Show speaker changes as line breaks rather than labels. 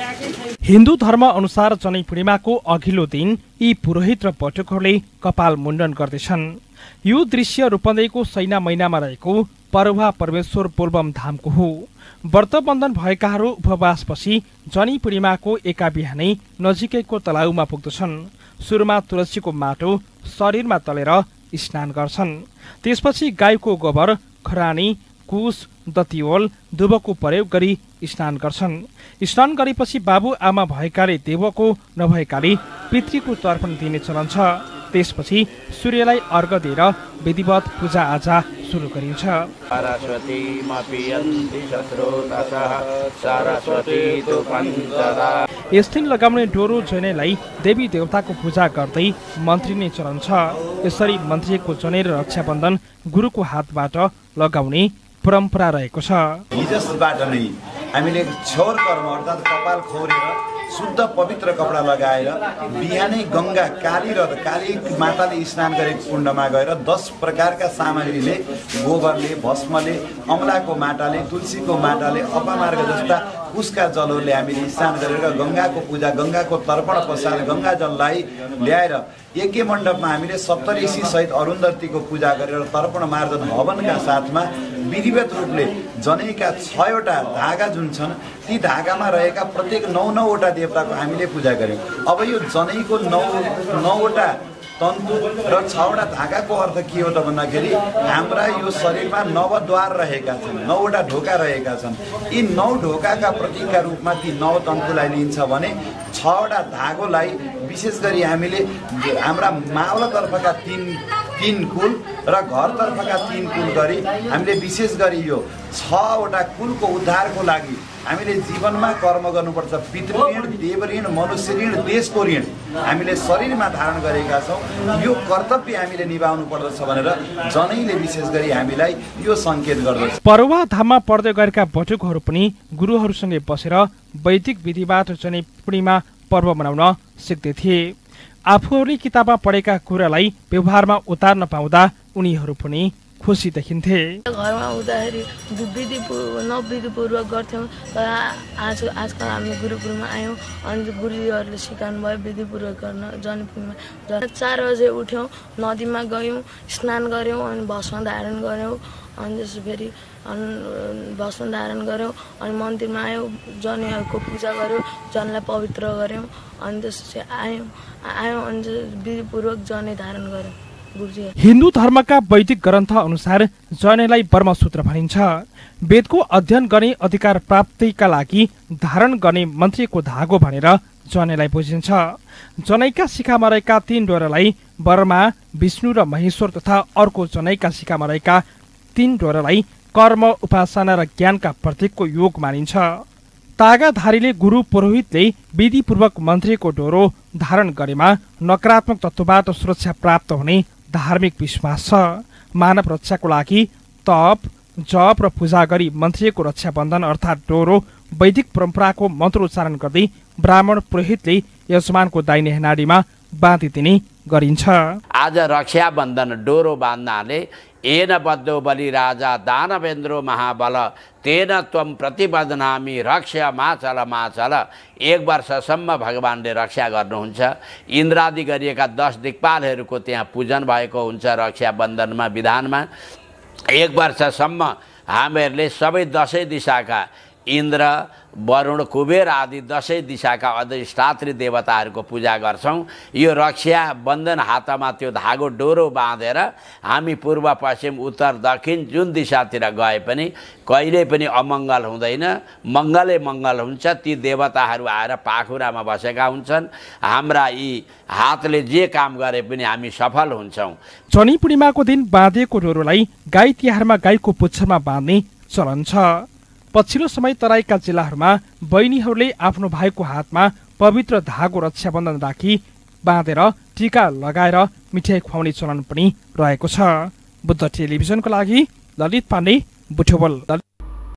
हिन्दू धर्म अनुसार जनै पूर्णिमाको अघिल्लो दिन यी पुरोहित र पटुकहरूले कपाल मुण्डन गर्दैछन्। यो दृश्य रूपन्देहीको सैना महिनामा रहेको परुवा परमेश्वर बोलबम धामको हो। व्रतबन्धन भएकाहरू उपवासपछि जनी पूर्णिमाको एका बिहानै नजिकैको तलाउमा पुग्दछन्। सुरुमा तुलसीको माटो शरीरमा तलेर स्नान गर्छन्। त्यसपछि गाईको गोबर खरानी कुश दतिवल दुबको प्रयोग गरी स्नान गर्छन्। स्नान गरेपछि बाबु आमा भएकाले देवको नभएकाले पितृको तर्पण दिने चलन छ। त्यसपछि सूर्यलाई अर्घ दिएर विधिवत पूजा आजा सुरु गरिन्छ। यस दिन लगाउने डोरो जनेलाई देवी देवताको पूजा गर्दै मन्त्रिने चलन छ। यसरी मन्त्रीको जनै र रक्षाबन्धन गुरुको हातबाट लगाउने परम्परा रहेको छ।
हिजसबाट नै हामीले क्षौर कर्म अर्थात् कपाल खौरेर शुद्ध पवित्र कपडा लगाएर बिहानै गङ्गा काली र काली माताले स्नान गरेको कुण्डमा गएर दस प्रकारका सामग्रीले गोबरले भस्मले अमलाको माटाले तुलसीको माटाले अपमार्ग जस्ता उसका जलहरूले हामीले स्नान गरेर गङ्गाको पूजा गङ्गाको तर्पण पश्चात गङ्गा जललाई ल्याएर यज्ञ मण्डपमा हामीले सप्तऋषि सहित अरुन्धतीको पूजा गरेर तर्पण मार्जन हवनका साथमा विधिवत रूपले जनैका छवटा धागा जुन छन् ती धागामा रहेका प्रत्येक नौ नौवटा देवताको हामीले पूजा गऱ्यौँ। अब यो जनैको नौ नौवटा तन्तु र छवटा धागाको अर्थ के हो त भन्दाखेरि हाम्रा यो शरीरमा नवद्वार रहेका छन् नौवटा ढोका रहेका छन्। यी नौ ढोकाका प्रतीकका रूपमा ती नौ तन्तुलाई लिन्छ भने छवटा धागोलाई विशेष गरी हामीले हाम्रा मावलतर्फका तिन तिन कुल र घरतर्फका तिन कुल गरी हामीले विशेष गरी यो छवटा कुलको उद्धारको लागि हामीले जीवनमा कर्म गर्नुपर्छ। पितृ ऋण देव ऋण मनुष्य ऋण देशको ऋण हामीले शरीरमा धारण गरेका छौँ। यो कर्तव्य हामीले निभाउनु पर्दछ भनेर जनैले विशेष गरी हामीलाई यो सङ्केत गर्दछ।
परुवा धाममा पढ्दै गरेका बटुकहरू पनि गुरुहरूसँगै बसेर वैदिक विधिबाट जनै पूर्णिमा पर्व मनाउन सिक्दै थिए। आफूहरूले किताबमा पढेका कुरालाई व्यवहारमा उतार्न पाउँदा उनीहरू पनि खुसी देखिन्थे।
घरमा हुँदाखेरि विधि नविधिपूर्वक गर्थ्यौँ। तर आज आजकल हामी गुरुकुलमा आयौँ। अनि गुरुजीहरूले सिकाउनु भयो विधिपूर्वक गर्न जनपुरमा चार बजे उठ्यौँ नदीमा गयौँ स्नान गऱ्यौँ अनि भस्म धारण गऱ्यौँ। अनि त्यसो फेरि अनि भस्म धारण गऱ्यौँ। अनि मन्दिरमा आयौँ जनेहरूको पूजा गऱ्यौँ जनलाई पवित्र गऱ्यौँ। अनि त्यसपछि आयौँ। आयौँ अनि विधिपूर्वक जनै धारण गऱ्यौँ।
हिन्दू धर्मका वैदिक ग्रन्थ अनुसार जनैलाई ब्रह्मसूत्र भनिन्छ। वेदको अध्ययन गर्ने अधिकार प्राप्तिका लागि धारण गर्ने मन्त्रीको धागो भनेर जनैलाई बुझिन्छ। जनैका शिखामा रहेका तीन डोरालाई बर्मा विष्णु र महेश्वर तथा अर्को जनैका शिखामा रहेका तीन डोरालाई कर्म उपासना र ज्ञानका प्रतीकको योग मानिन्छ। तागाधारीले गुरु पुरोहितले विधिपूर्वक मन्त्रीको डोरो धारण गरेमा नकारात्मक तत्वबाट सुरक्षा प्राप्त हुने धार्मिक विश्वास छ। मानव रक्षाको लागि तप जप र पूजा गरी मन्त्रीको रक्षाबन्धन अर्थात् डोरो वैदिक परम्पराको मन्त्रोच्चारण गर्दै ब्राह्मण पुरोहितले यजमानको दाहिने हेनाडीमा बाँधिदिने गरिन्छ।
आज रक्षाबन्धन डोरो बाँध्नाले एन बद्धो बलि राजा दानवेन्द्रो महाबल तेन त्वम प्रतिबदनामी रक्षा माचल माचल एक वर्षसम्म भगवान्ले रक्षा गर्नुहुन्छ इन्द्रादि गरिएका दस दिक्पालहरूको त्यहाँ पूजन भएको हुन्छ रक्षाबन्धनमा विधानमा एक वर्षसम्म हामीहरूले सबै दसैँ दिशाका इन्द्र वरुण कुबेर आदि दसैँ दिशाका अधिष्ठात्री देवताहरूको पूजा गर्छौँ। यो रक्षा बन्धन हातमा त्यो धागो डोरो बाँधेर हामी पूर्व पश्चिम उत्तर दक्षिण जुन दिशातिर गए पनि कहिल्यै पनि अमङ्गल हुँदैन। मङ्गलै मङ्गल हुन्छ। ती देवताहरू आएर पाखुरामा बसेका हुन्छन्। हाम्रा यी हातले जे काम गरे पनि हामी सफल हुन्छौँ।
शनि पूर्णिमाको दिन बाँधिएको डोरोलाई गाई तिहारमा गाईको पुच्छरमा बाँध्ने चलन छ। पछिल्लो समय तराईका जिल्लाहरूमा बहिनीहरूले आफ्नो भाइको हातमा पवित्र धागो रक्षाबन्धन राखी बाँधेर टिका लगाएर मिठाई खुवाउने चलन पनि रहेको छ। बुद्ध टेलिभिजनको लागि ललित पाण्डे बुठोबल।